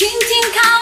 轻轻靠